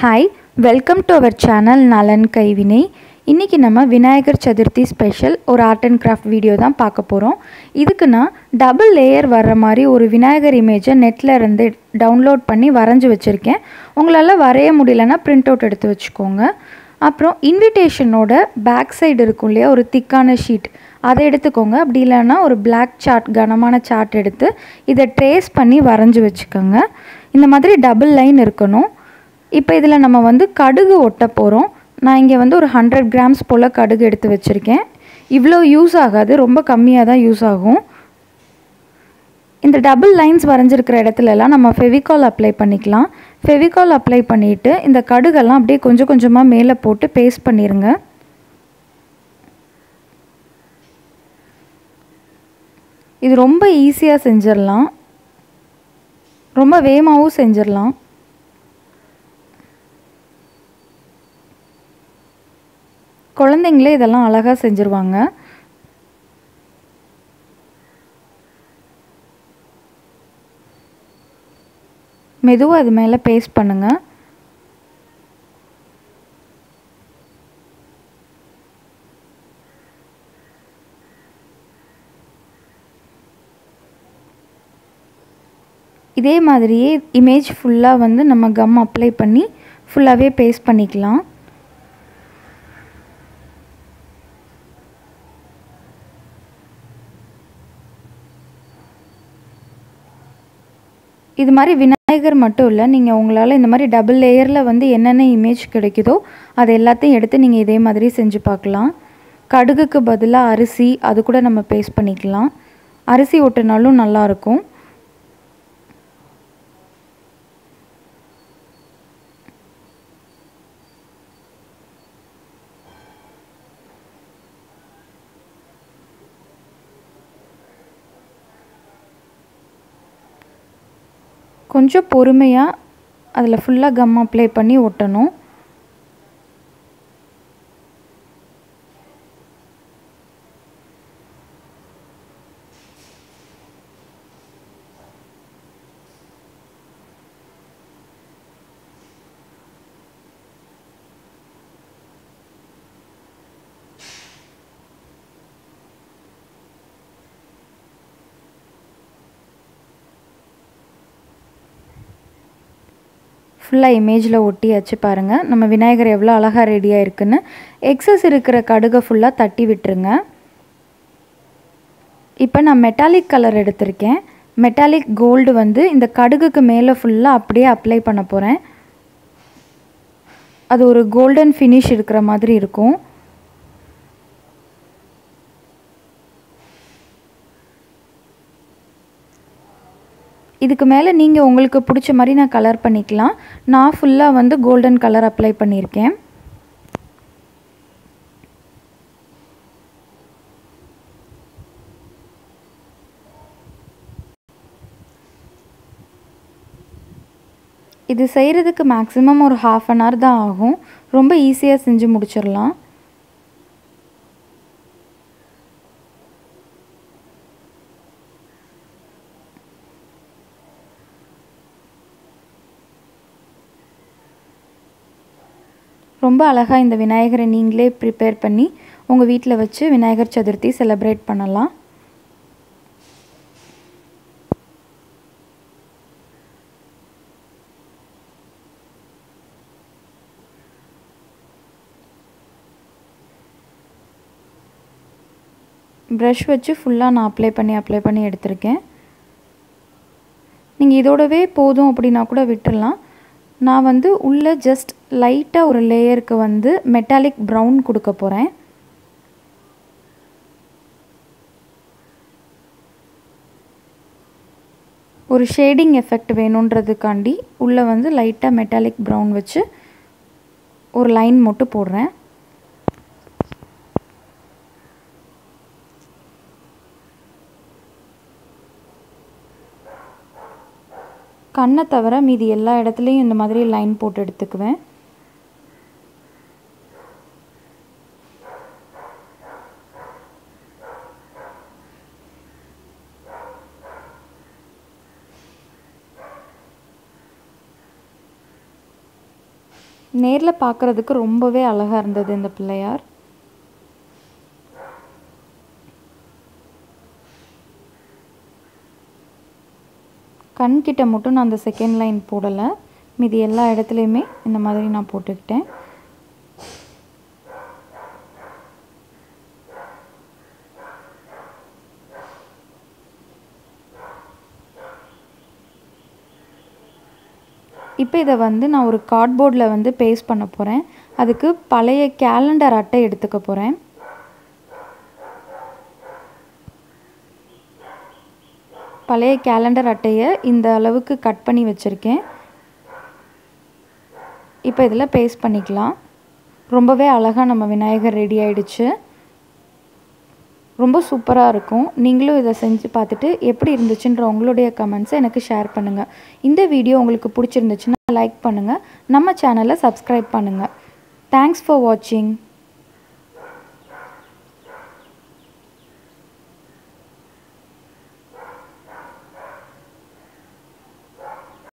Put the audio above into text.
Hi welcome to our channel நலன் கைவினை இன்றைக்கி நம்ம விநாயகர் சதுர்த்தி ஸ்பெஷல் ஒரு ஆர்ட் அண்ட் கிராஃப்ட் வீடியோ தான் பார்க்க போகிறோம் இதுக்கு நான் டபுள் லேயர் வர்ற மாதிரி ஒரு விநாயகர் இமேஜை நெட்டில் இருந்து டவுன்லோட் பண்ணி வரைஞ்சி வச்சுருக்கேன். உங்களால் வரைய முடியலன்னா பிரிண்ட் அவுட் எடுத்து வச்சுக்கோங்க. அப்புறம் இன்விடேஷனோட பேக் சைடு இருக்கும் இல்லையா ஒரு திக்கான ஷீட் அதை எடுத்துக்கோங்க. அப்படி இல்லைன்னா ஒரு பிளாக் சார்ட் கனமான சார்ட் எடுத்து இதை ட்ரேஸ் பண்ணி வரைஞ்சி வச்சுக்கோங்க. இந்த மாதிரி டபுள் லைன் இருக்கணும். இப்போ இதில் நம்ம வந்து கடுகு ஒட்ட போகிறோம். நான் இங்கே வந்து ஒரு ஹண்ட்ரட் கிராம்ஸ் போல் கடுகு எடுத்து வச்சுருக்கேன். இவ்வளோ யூஸ் ஆகாது ரொம்ப கம்மியாக தான் யூஸ் ஆகும். இந்த டபுள் லைன்ஸ் வரைஞ்சிருக்கிற இடத்துலலாம் நம்ம ஃபெவிகால் அப்ளை பண்ணிக்கலாம். ஃபெவிகால் அப்ளை பண்ணிவிட்டு இந்த கடுகெல்லாம் அப்படியே கொஞ்சம் கொஞ்சமாக மேலே போட்டு பேஸ்ட் பண்ணிடுங்க இது ரொம்ப ஈஸியாக செஞ்சிடலாம். ரொம்ப வேகமாகவும் செஞ்சிடலாம். குழந்தைங்களே இதெல்லாம் அழகாக செஞ்சுருவாங்க. மெதுவாக அது மேலே பேஸ்ட் பண்ணுங்கள் இதே மாதிரியே இமேஜ் ஃபுல்லாக வந்து நம்ம கம் அப்ளை பண்ணி ஃபுல்லாகவே பேஸ்ட் பண்ணிக்கலாம். இது மாதிரி விநாயகர் மட்டும் இல்லை நீங்கள் உங்களால் இந்த மாதிரி டபுள் லேயரில் வந்து என்னென்ன இமேஜ் கிடைக்குதோ அது எல்லாத்தையும் எடுத்து நீங்கள் இதே மாதிரி செஞ்சு பார்க்கலாம். கடுகுக்கு பதிலாக அரிசி அது கூட நம்ம பேஸ்ட் பண்ணிக்கலாம். அரிசி ஒட்டினாலும் நல்லாயிருக்கும் கொஞ்சம் பொறுமையாக அதில் ஃபுல்லாக கம் அப்ளை பண்ணி ஒட்டணும். ஃபுல்லாக இமேஜில் ஒட்டியாச்சு பாருங்கள் நம்ம விநாயகர் எவ்வளோ அழகாக ரெடியாக இருக்குன்னு. எக்ஸஸ் இருக்கிற கடுகை ஃபுல்லாக தட்டி விட்டுருங்க. இப்போ நான் மெட்டாலிக் கலர் எடுத்திருக்கேன். மெட்டாலிக் கோல்டு வந்து இந்த கடுகுக்கு மேலே ஃபுல்லாக அப்படியே அப்ளை பண்ண போகிறேன் அது ஒரு கோல்டன் ஃபினிஷ் இருக்கிற மாதிரி இருக்கும். இதுக்கு மேலே நீங்கள் உங்களுக்கு பிடிச்ச மாதிரி நான் கலர் பண்ணிக்கலாம். நான் ஃபுல்லாக வந்து கோல்டன் கலர் அப்ளை பண்ணியிருக்கேன். இது செய்கிறதுக்கு மேக்ஸிமம் ஒரு ஹாஃப் அன் ஹவர் தான் ஆகும். ரொம்ப ஈஸியாக செஞ்சு முடிச்சிடலாம். ரொம்ப அழகாக இந்த விநாயகரை நீங்களே ப்ரிப்பேர் பண்ணி உங்கள் வீட்டில் வச்சு விநாயகர் சதுர்த்தி செலிப்ரேட் பண்ணலாம். ப்ரஷ் வச்சு ஃபுல்லாக நான் அப்ளை பண்ணி அப்ளை பண்ணி எடுத்திருக்கேன். நீங்கள் இதோடவே போதும் அப்படின்னா கூட விட்டுடலாம் நான் வந்து உள்ளே ஜஸ்ட் லைட்டாக ஒரு லேயருக்கு வந்து மெட்டாலிக் ப்ரௌன் கொடுக்க போகிறேன் ஒரு ஷேடிங் எஃபெக்ட் வேணுன்றதுக்காண்டி உள்ளே வந்து லைட்டாக மெட்டாலிக் ப்ரௌன் வச்சு ஒரு லைன் மட்டும் போடுறேன். கண்ணை தவிர மீதி எல்லா இடத்துலையும் இந்த மாதிரி லைன் போட்டு எடுத்துக்குவேன். நேரில் பார்க்குறதுக்கு ரொம்பவே அழகாக இருந்தது இந்த பிள்ளையார். கண்கிட்ட மட்டும் நான் அந்த செகண்ட் லைன் போடலை. மீதி எல்லா இடத்துலையுமே இந்த மாதிரி நான் போட்டுக்கிட்டேன். இப்போ இதை வந்து நான் ஒரு கார்ட்போர்டில் வந்து பேஸ்ட் பண்ண போகிறேன் அதுக்கு பழைய கேலண்டர் அட்டை எடுத்துக்க போகிறேன் பழைய கேலண்டர் அட்டையை இந்த அளவுக்கு கட் பண்ணி வச்சுருக்கேன். இப்போ இதில் பேஸ்ட் பண்ணிக்கலாம். ரொம்பவே அழகாக நம்ம விநாயகர் ரெடி ஆயிடுச்சு. ரொம்ப சூப்பராக இருக்கும். நீங்களும் இதை செஞ்சு பார்த்துட்டு எப்படி இருந்துச்சுன்ற உங்களுடைய கமெண்ட்ஸை எனக்கு ஷேர் பண்ணுங்கள் இந்த வீடியோ உங்களுக்கு பிடிச்சிருந்துச்சுன்னா லைக் பண்ணுங்கள் நம்ம சேனலை சப்ஸ்கிரைப் பண்ணுங்கள் தேங்க்ஸ் ஃபார் வாட்சிங்